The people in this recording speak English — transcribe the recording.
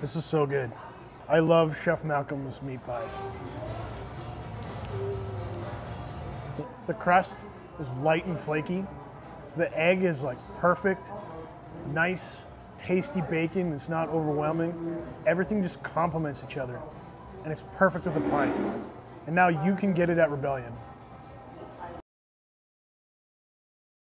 This is so good. I love Chef Malcolm's meat pies. The crust is light and flaky. The egg is like perfect, nice, tasty bacon. It's not overwhelming. Everything just complements each other. And it's perfect with a pie. And now you can get it at Rebellion.